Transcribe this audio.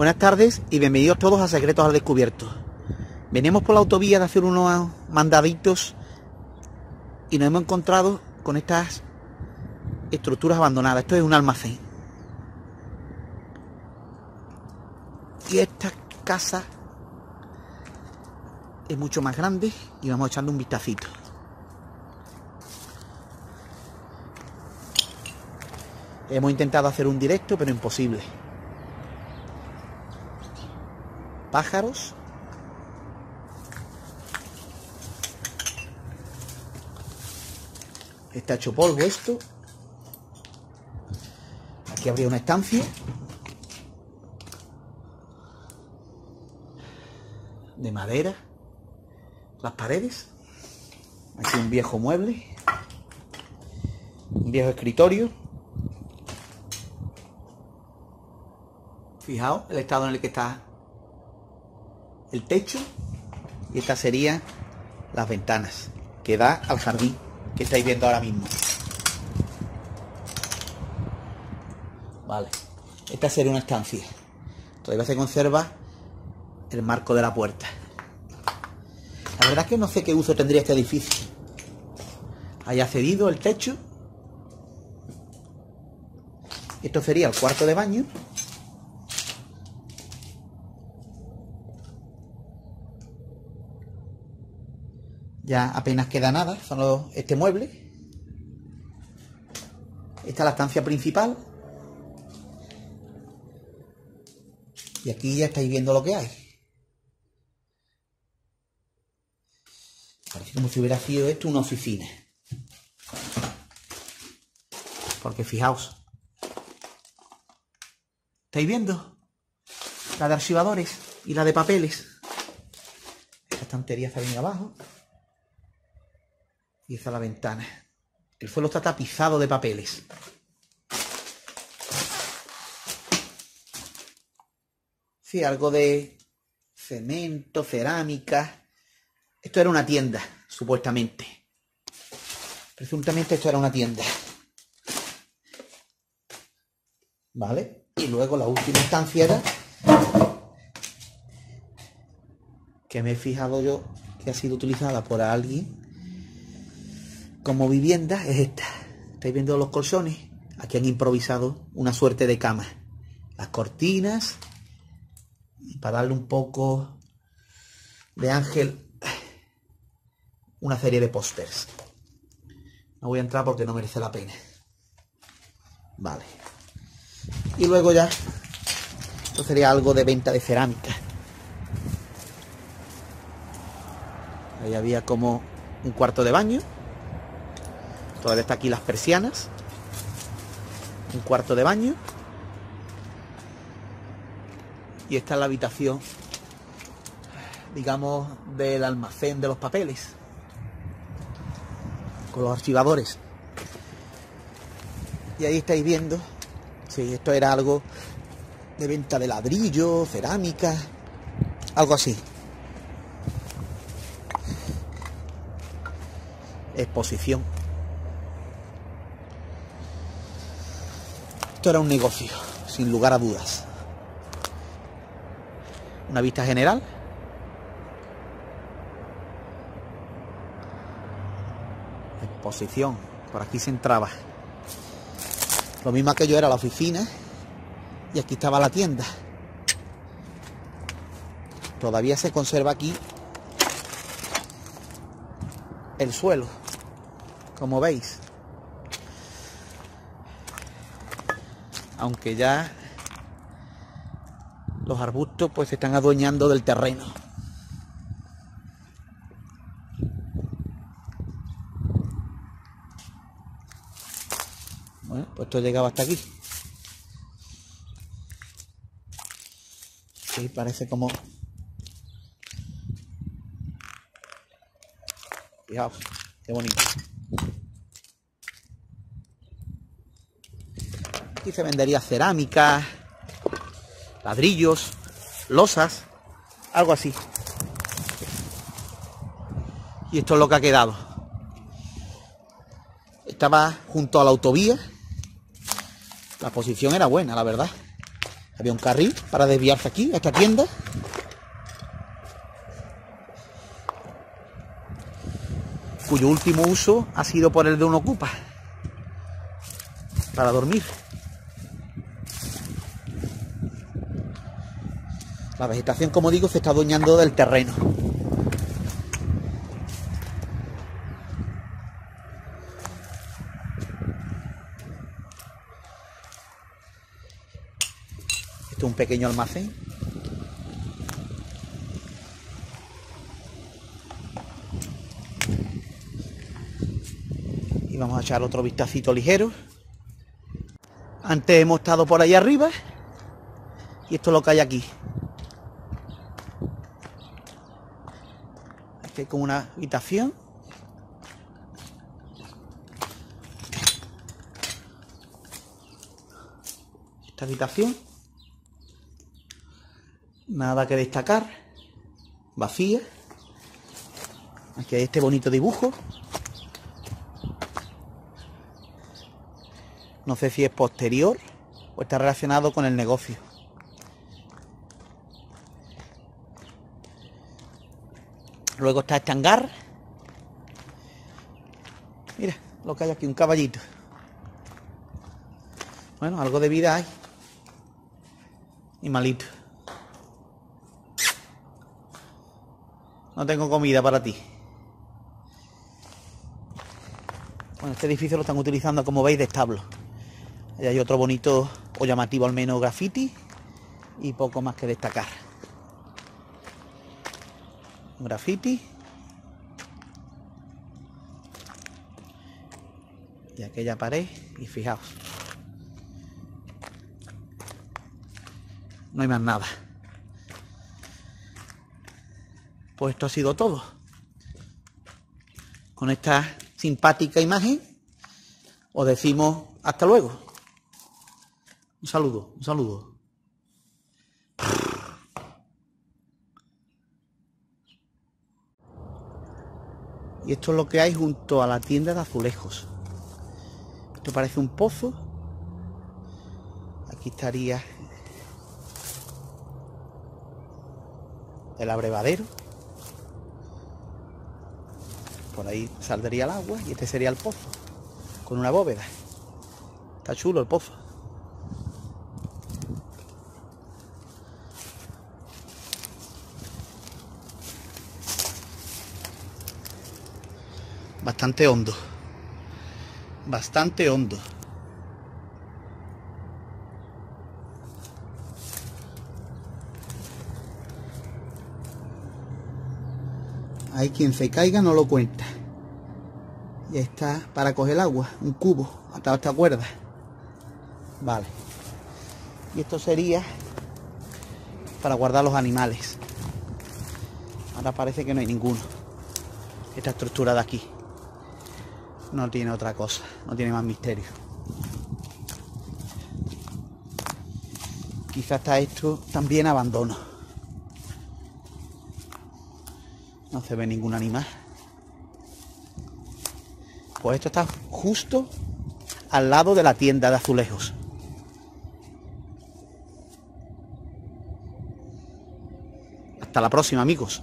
Buenas tardes y bienvenidos todos a Secretos al Descubierto. Venimos por la autovía de hacer unos mandaditos y nos hemos encontrado con estas estructuras abandonadas. Esto es un almacén. Y esta casa es mucho más grande y vamos echando un vistacito. Hemos intentado hacer un directo, pero imposible. Pájaros. Está hecho polvo esto. Aquí habría una estancia. De madera. Las paredes. Aquí un viejo mueble. Un viejo escritorio. Fijaos el estado en el que está el techo. Y estas serían las ventanas que da al jardín que estáis viendo ahora mismo. Vale. Esta sería una estancia. Todavía se conserva el marco de la puerta. La verdad es que no sé qué uso tendría este edificio. Haya cedido el techo. Esto sería el cuarto de baño. Ya apenas queda nada, solo este mueble. Esta es la estancia principal. Y aquí ya estáis viendo lo que hay. Parece como si hubiera sido esto una oficina. Porque fijaos. ¿Estáis viendo? La de archivadores y la de papeles. Esta estantería está bien abajo. Y esta es la ventana. El suelo está tapizado de papeles. Sí, algo de cemento, cerámica. Esto era una tienda, supuestamente. Presuntamente esto era una tienda. ¿Vale? Y luego la última estancia era que me he fijado yo que ha sido utilizada por alguien como vivienda es esta. ¿Estáis viendo los colchones? Aquí han improvisado una suerte de cama. Las cortinas. Para darle un poco de ángel, una serie de pósters. No voy a entrar porque no merece la pena. Vale. Y luego ya, esto sería algo de venta de cerámica. Ahí había como un cuarto de baño. Todavía está aquí las persianas. Un cuarto de baño. Y esta es la habitación, digamos, del almacén de los papeles. Con los archivadores. Y ahí estáis viendo, si esto era algo de venta de ladrillo, cerámica, algo así. Exposición. Esto era un negocio, sin lugar a dudas. Una vista general. Exposición. Por aquí se entraba. Lo mismo que yo era la oficina. Y aquí estaba la tienda. Todavía se conserva aquí el suelo. Como veis. Aunque ya los arbustos pues se están adueñando del terreno. Bueno, pues esto llegaba hasta aquí. Sí, parece como... Fijaos, qué bonito. Aquí se vendería cerámica, ladrillos, losas, algo así. Y esto es lo que ha quedado. Estaba junto a la autovía. La posición era buena, la verdad. Había un carril para desviarse aquí, a esta tienda. Cuyo último uso ha sido por el de un ocupa. Para dormir. La vegetación, como digo, se está adueñando del terreno. Esto es un pequeño almacén. Y vamos a echar otro vistacito ligero. Antes hemos estado por ahí arriba. Y esto es lo que hay aquí. Aquí hay como una habitación. Esta habitación Nada que destacar. Vacía. Aquí hay este bonito dibujo. No sé si es posterior o está relacionado con el negocio. Luego está este hangar. Mira lo que hay aquí, un caballito. Bueno, algo de vida hay. Y malito. No tengo comida para ti. Bueno, este edificio lo están utilizando, como veis, de establo. Ahí hay otro bonito o llamativo al menos graffiti y poco más que destacar. Graffiti. Y aquella pared y fijaos. No hay más nada. Pues esto ha sido todo. Con esta simpática imagen os decimos hasta luego. Un saludo, un saludo. Y esto es lo que hay junto a la tienda de azulejos. Esto parece un pozo. Aquí estaría el abrevadero. Por ahí saldría el agua y este sería el pozo, con una bóveda. Está chulo el pozo. Bastante hondo. Bastante hondo. Hay quien se caiga no lo cuenta. Y está para coger agua, un cubo atado a esta cuerda. Vale. Y esto sería para guardar los animales. Ahora parece que no hay ninguno. Esta estructura de aquí. No tiene otra cosa, no tiene más misterio. Quizás está esto también abandono. No se ve ningún animal. Pues esto está justo al lado de la tienda de azulejos. Hasta la próxima, amigos.